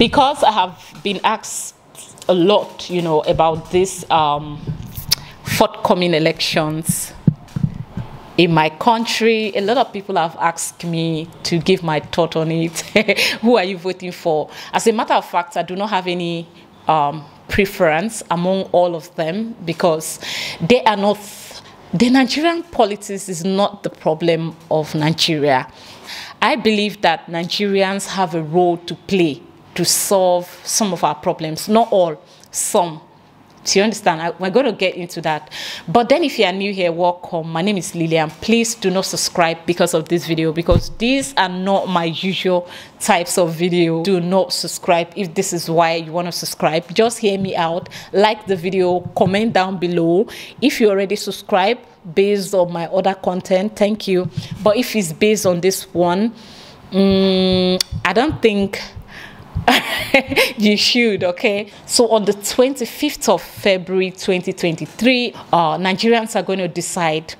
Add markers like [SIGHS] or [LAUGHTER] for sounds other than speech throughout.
because I have been asked a lot, you know, about these um, forthcoming elections in my country. A lot of people have asked me to give my thought on it. [LAUGHS] Who are you voting for? As a matter of fact, I do not have any um, preference among all of them because they are not. The Nigerian politics is not the problem of Nigeria. I believe that Nigerians have a role to play to solve some of our problems. Not all, some. Do you understand? I, we're going to get into that. But then if you are new here, welcome. My name is Lillian. Please do not subscribe because of this video because these are not my usual types of video. Do not subscribe if this is why you want to subscribe. Just hear me out. Like the video, comment down below. If you already subscribe based on my other content, thank you. But if it's based on this one, um, I don't think [LAUGHS] you should, okay? So on the 25th of February 2023, uh, Nigerians are going to decide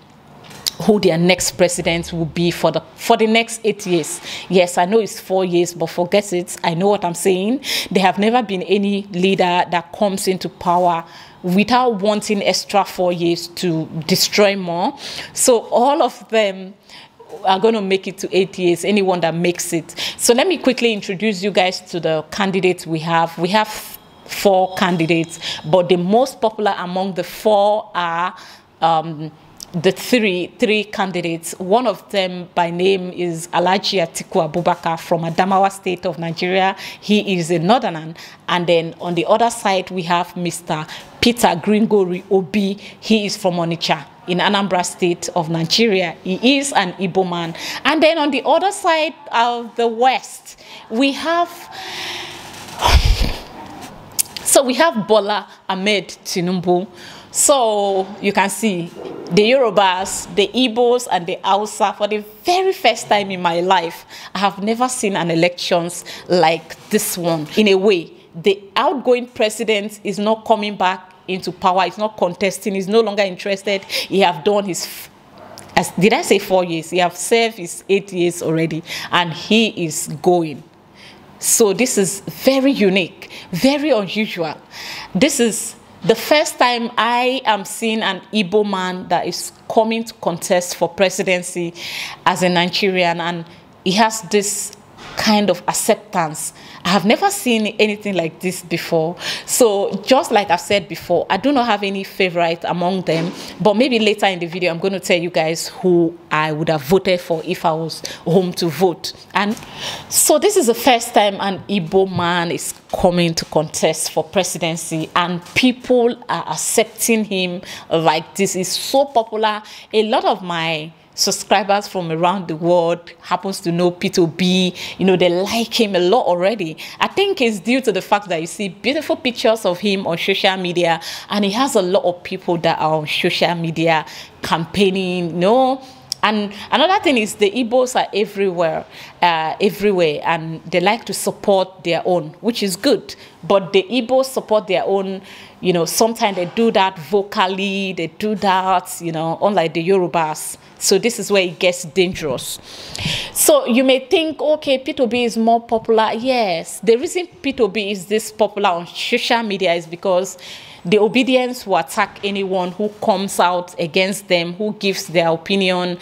who their next president will be for the for the next eight years. Yes, I know it's four years, but forget it. I know what I'm saying. There have never been any leader that comes into power without wanting extra four years to destroy more. So all of them are going to make it to eight years, anyone that makes it. So let me quickly introduce you guys to the candidates we have. We have four candidates, but the most popular among the four are um, the three three candidates. One of them by name is Alhaji Atiku Abubakar from Adamawa State of Nigeria. He is a northerner. And then on the other side, we have Mr. Peter Gregory Obi. He is from Onitsha in Anambra State of Nigeria. He is an Igbo man. And then on the other side of the West, we have [SIGHS] so we have Bola Ahmed Tinubu. So you can see the Yorubas, the Igbos, and the Hausa for the very first time in my life. I have never seen an elections like this one. In a way, the outgoing president is not coming back into power. He's not contesting. He's no longer interested. He have done his as did I say four years? He have served his eight years already, and he is going. So this is very unique, very unusual. This is the first time I am seeing an Igbo man that is coming to contest for presidency as a Nigerian, and he has this kind of acceptance. I have never seen anything like this before. So just like I've said before, I do not have any favorite among them, but maybe later in the video, I'm going to tell you guys who I would have voted for if I was home to vote. And so this is the first time an Igbo man is coming to contest for presidency and people are accepting him like this. is so popular. A lot of my subscribers from around the world happens to know Peter Obi. You know, they like him a lot already. I think it's due to the fact that you see beautiful pictures of him on social media and he has a lot of people that are on social media campaigning, you know, and another thing is the Igbos are everywhere, uh, everywhere, and they like to support their own, which is good. But the Igbos support their own, you know, sometimes they do that vocally, they do that, you know, unlike the Yorubas. So this is where it gets dangerous. So you may think, okay, Peter Obi is more popular. Yes, the reason Peter Obi is this popular on social media is because the Obidients will attack anyone who comes out against them, who gives their opinion.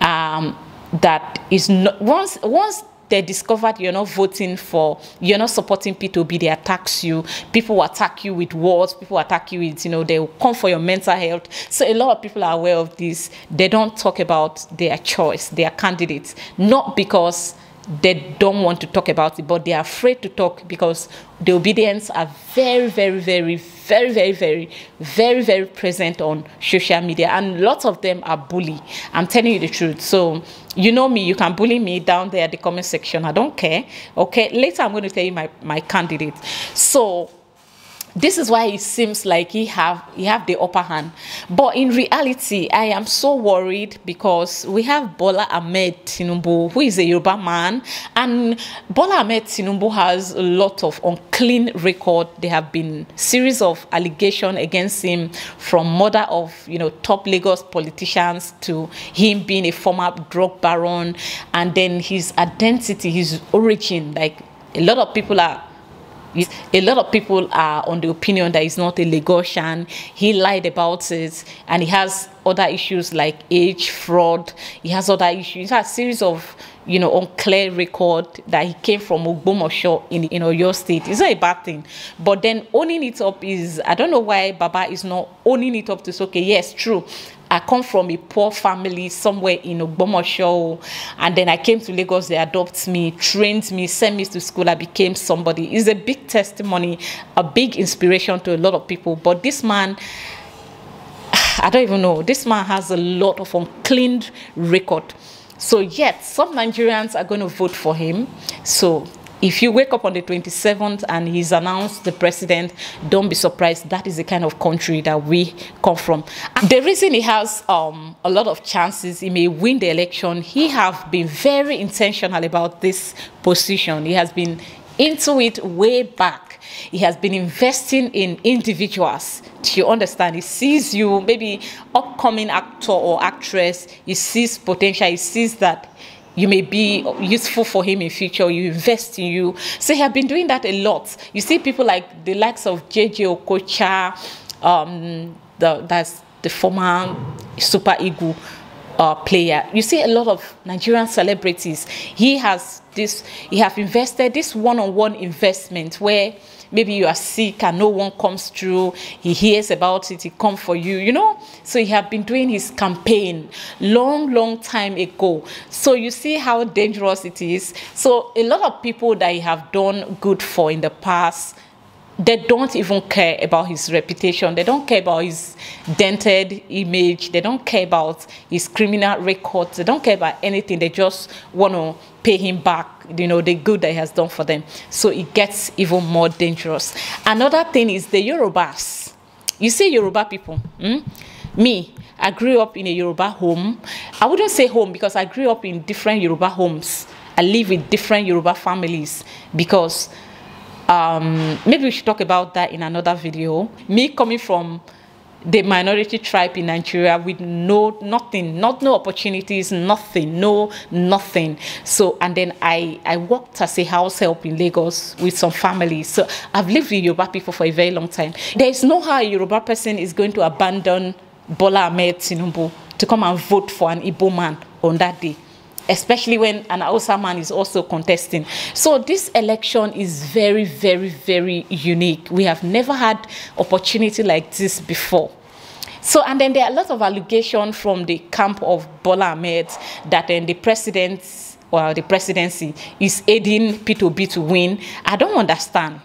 Um, that is not once once they discovered you're not voting for, you're not supporting Peter Obi, they attacks you. People attack you with words, people attack you with, you know, they come for your mental health. So a lot of people are aware of this. They don't talk about their choice, their candidates, not because they don't want to talk about it, but they are afraid to talk because the Obidients are very, very, very, very, very, very, very, very present on social media, and lots of them are bully. I'm telling you the truth. So you know me, you can bully me down there at the comment section. I don't care. Okay, later I'm going to tell you my my candidate. So this is why it seems like he have he have the upper hand. But in reality i am so worried because we have bola ahmed tinubu who is a yoruba man. And bola ahmed tinubu has a lot of unclean record. There have been series of allegations against him from murder of you know top lagos politicians to him being a former drug baron. And then his identity his origin like a lot of people are A lot of people are on the opinion that he's not a Lagosian. He lied about it, and he has other issues like age fraud. He has other issues. He has a series of you know unclear record that he came from Ogbomoso in in Oyo State. It's not a bad thing, but then owning it up is I don't know why Baba is not owning it up to say okay yes true I come from a poor family somewhere in Ogbomoso, oh. and then I came to Lagos. They adopted me, trained me, sent me to school. I became somebody. It's a big testimony, a big inspiration to a lot of people. But this man, [SIGHS] I don't even know. This man has a lot of unclean record. So yet, some Nigerians are going to vote for him. So if you wake up on the 27th and he's announced the president, don't be surprised. That is the kind of country that we come from. The reason he has um, a lot of chances, he may win the election, he have been very intentional about this position. He has been into it way back. He has been investing in individuals. Do you understand? He sees you, maybe upcoming actor or actress, he sees potential, he sees that you may be useful for him in future. You invest in you. So he have been doing that a lot. You see people like the likes of jj okocha um, the, that's the former super eagle uh, player you see a lot of nigerian celebrities. He has this he have invested this one-on-one investment where maybe you are sick and no one comes through. He hears about it he come for you you know? So he had been doing his campaign long long time ago. So you see how dangerous it is. So a lot of people that he have done good for in the past they don't even care about his reputation. They don't care about his dented image. They don't care about his criminal records. They don't care about anything. They just want to pay him back, you know, the good that he has done for them. So it gets even more dangerous. Another thing is the Yorubas. You see Yoruba people, hmm? me, I grew up in a Yoruba home. I wouldn't say home because I grew up in different Yoruba homes. I live with different Yoruba families because um, maybe we should talk about that in another video. Me coming from the minority tribe in Nigeria with no nothing, not no opportunities, nothing, no nothing. So and then I I worked as a house help in Lagos with some families. So I've lived with Yoruba people for a very long time. There is no how a Yoruba person is going to abandon Bola Ahmed Tinubu to come and vote for an Igbo man on that day especially when an Hausa man is also contesting. So this election is very, very, very unique. We have never had opportunity like this before. So, and then there are a lot of allegations from the camp of Bola Ahmed that then the president or the presidency is aiding Peter Obi to win. I don't understand.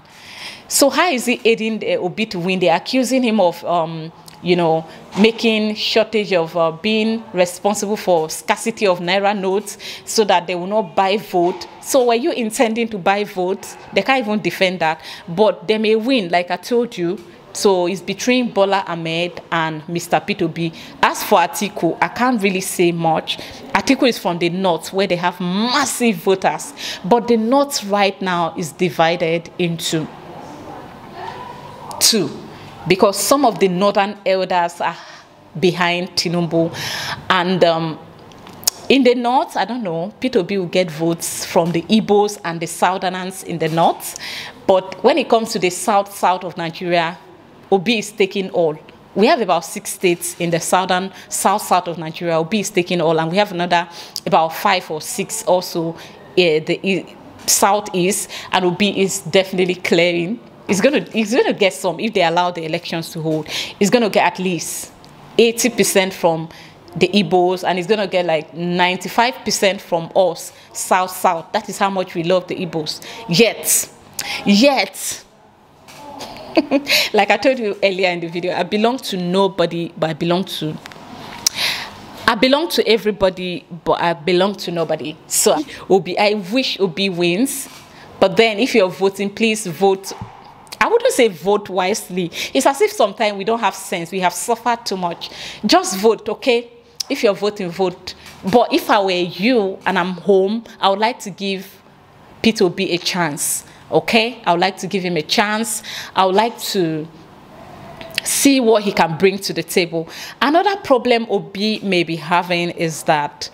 So how is he aiding uh, Obi to win? They're accusing him of um, you know, making shortage of uh, being responsible for scarcity of naira notes so that they will not buy vote. So were you intending to buy votes? They can't even defend that. But they may win, like I told you. So it's between Bola Ahmed and Mr. Peter Obi. As for Atiku, I can't really say much. Atiku is from the north where they have massive voters. But the north right now is divided into two because some of the northern elders are behind Tinubu. And um, in the north, I don't know, Peter Obi will get votes from the Igbos and the Southerners in the north. But when it comes to the south, south of Nigeria, Obi is taking all. We have about six states in the southern, south, south of Nigeria. Obi is taking all. And we have another about five or six also uh, the southeast. And Obi is definitely clearing He's going to he's going to get some if they allow the elections to hold. He's going to get at least 80% from the Igbos, and he's going to get like 95% from us, South South. That is how much we love the Igbos. Yet, yet, [LAUGHS] like I told you earlier in the video, I belong to nobody, but I belong to I belong to everybody, but I belong to nobody. So Obi, I wish Obi wins. But then if you're voting, please vote I wouldn't say vote wisely. It's as if sometimes we don't have sense. We have suffered too much. Just vote, okay? If you're voting, vote. But if I were you and I'm home, I would like to give Peter Obi a chance, okay? I would like to give him a chance. I would like to see what he can bring to the table. Another problem Obi may be having is that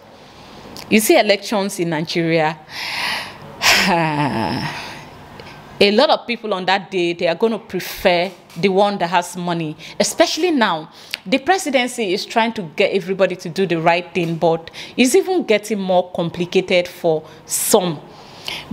you see elections in Nigeria. [SIGHS] Uh, a lot of people on that day they are going to prefer the one that has money especially now. The presidency is trying to get everybody to do the right thing but it's even getting more complicated for some.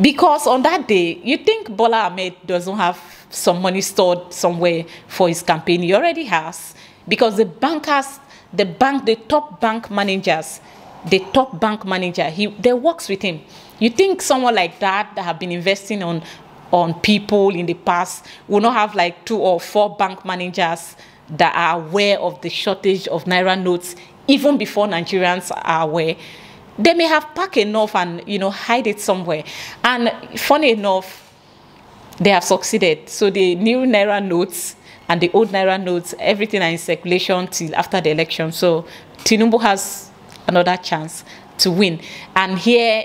Because on that day you think bola ahmed doesn't have some money stored somewhere for his campaign. He already has. Because the bankers the bank the top bank managers the top bank manager he they works with him. You think someone like that that have been investing on on people in the past will not have like two or four bank managers that are aware of the shortage of naira notes even before Nigerians are aware. They may have packed enough and you know hide it somewhere. And funny enough, they have succeeded. So the new naira notes and the old naira notes, everything are in circulation till after the election. So Tinubu has another chance to win. And here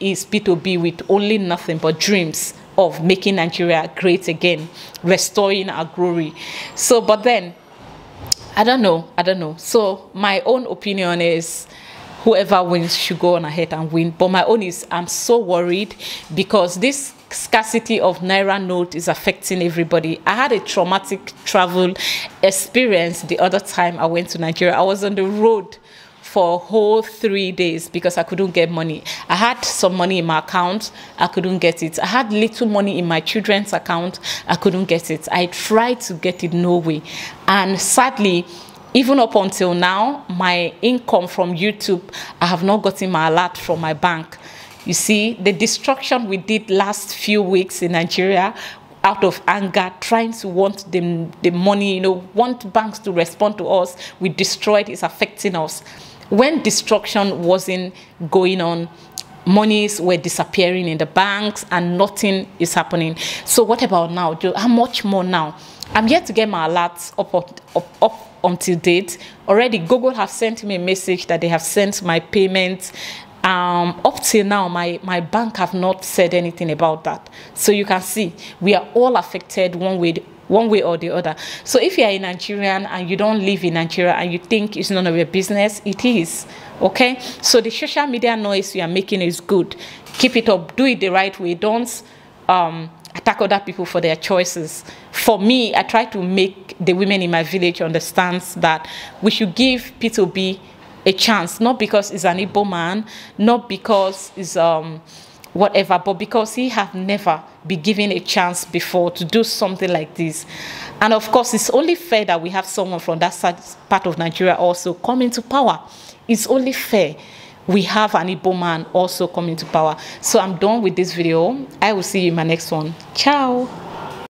is Peter Obi with only nothing but dreams of making Nigeria great again, restoring our glory. So, but then, I don't know, I don't know. So, my own opinion is whoever wins should go on ahead and win. But my own is I'm so worried because this scarcity of naira note is affecting everybody. I had a traumatic travel experience the other time I went to Nigeria. I was on the road for whole three days because I couldn't get money. I had some money in my account, I couldn't get it. I had little money in my children's account, I couldn't get it. I tried to get it no way. And sadly, even up until now, my income from YouTube, I have not gotten my alert from my bank. You see, the destruction we did last few weeks in Nigeria out of anger, trying to want the, the money, you know, want banks to respond to us. We destroyed, it's affecting us when destruction wasn't going on, monies were disappearing in the banks and nothing is happening. So what about now? How much more now? I'm yet to get my alerts up, up, up until date. Already Google have sent me a message that they have sent my payments. Um, up till now, my, my bank have not said anything about that. So you can see we are all affected one way one way or the other. So if you are a Nigerian and you don't live in Nigeria and you think it's none of your business, it is. Okay? So the social media noise you are making is good. Keep it up. Do it the right way. Don't um, attack other people for their choices. For me, I try to make the women in my village understand that we should give Peter Obi a chance, not because he's an Igbo man, not because he's um, whatever, but because he have never been given a chance before to do something like this. And of course, it's only fair that we have someone from that part of Nigeria also come into power. It's only fair we have an Igbo man also coming to power. So I'm done with this video. I will see you in my next one. Ciao.